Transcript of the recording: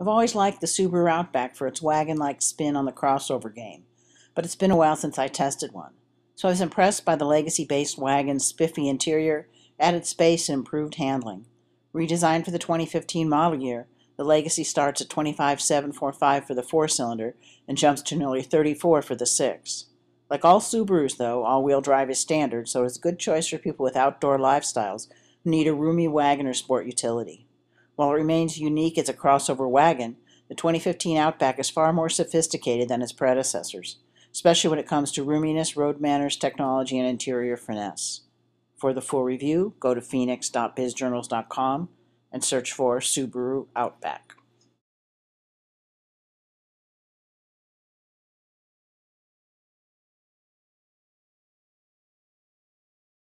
I've always liked the Subaru Outback for its wagon-like spin on the crossover game, but it's been a while since I tested one. So I was impressed by the legacy-based wagon's spiffy interior, added space, and improved handling. Redesigned for the 2015 model year, the Legacy starts at 25745 for the four-cylinder and jumps to nearly 34 for the six. Like all Subarus, though, all-wheel drive is standard, so it's a good choice for people with outdoor lifestyles who need a roomy wagon or sport utility. While it remains unique as a crossover wagon, the 2015 Outback is far more sophisticated than its predecessors, especially when it comes to roominess, road manners, technology, and interior finesse. For the full review, go to phoenix.bizjournals.com and search for Subaru Outback.